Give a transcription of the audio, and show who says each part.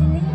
Speaker 1: Really?